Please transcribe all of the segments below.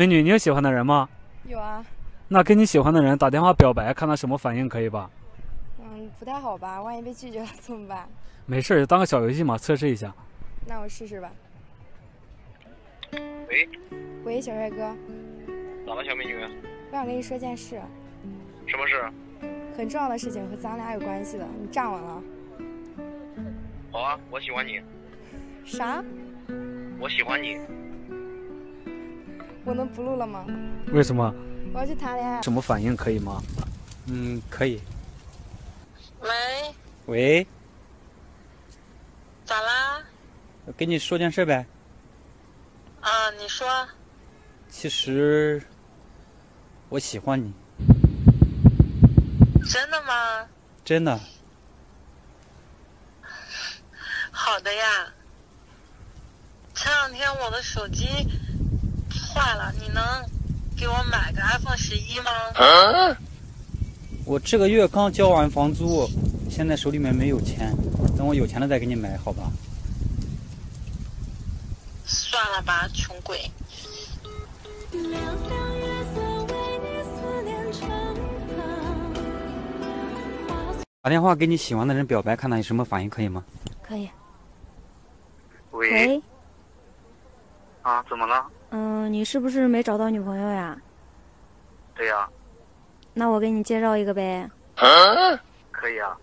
美女，你有喜欢的人吗？有啊。那跟你喜欢的人打电话表白，看他什么反应，可以吧？嗯，不太好吧？万一被拒绝了怎么办？没事，当个小游戏嘛，测试一下。那我试试吧。喂。喂，小帅哥。咋了，小美女？我想跟你说件事。什么事？很重要的事情，和咱俩有关系的。你站稳了。好啊，我喜欢你。啥？我喜欢你。我能不录了吗？为什么？我要去谈恋爱。什么反应可以吗？嗯，可以。喂。喂。咋啦？我跟你说件事呗。啊，你说。其实，我喜欢你。真的吗？真的。好的呀。前两天我的手机坏了，你能给我买个 iPhone 十一吗？啊？我这个月刚交完房租，现在手里面没有钱，等我有钱了再给你买，好吧？算了吧，穷鬼。打电话给你喜欢的人表白，看他有什么反应，可以吗？可以。喂。啊，怎么了？嗯，你是不是没找到女朋友呀？对呀。那我给你介绍一个呗。啊？可以啊。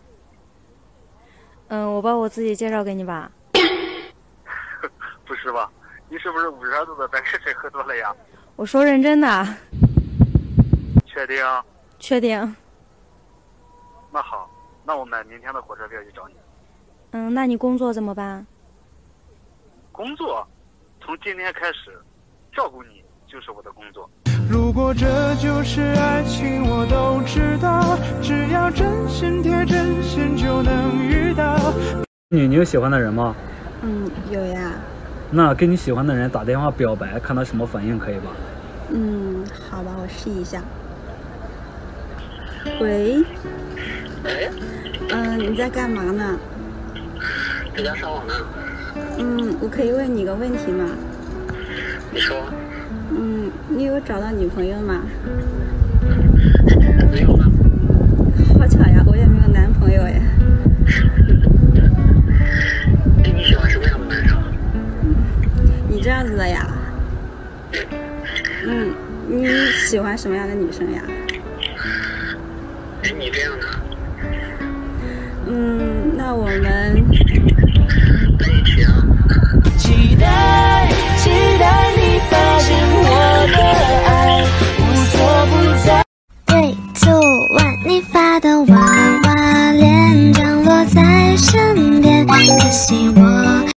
嗯，我把我自己介绍给你吧。不是吧？你是不是五十二度的白开水喝多了呀？我说认真的。确定？确定。那好。那我买明天的火车票去找你。嗯，那你工作怎么办？工作，从今天开始，照顾你就是我的工作。如果这就是爱情，我都知道，只要真心贴真心就能遇到。你你有喜欢的人吗？嗯，有呀。那跟你喜欢的人打电话表白，看他什么反应，可以吧？嗯，好吧，我试一下。喂。喂。嗯，你在干嘛呢？在家上网呢。嗯，我可以问你个问题吗？你说。嗯，你有找到女朋友吗？没有呢。好巧呀，我也没有男朋友哎。你喜欢什么样的男生？你这样子的呀？嗯，你喜欢什么样的女生呀？你这样的。嗯，那我们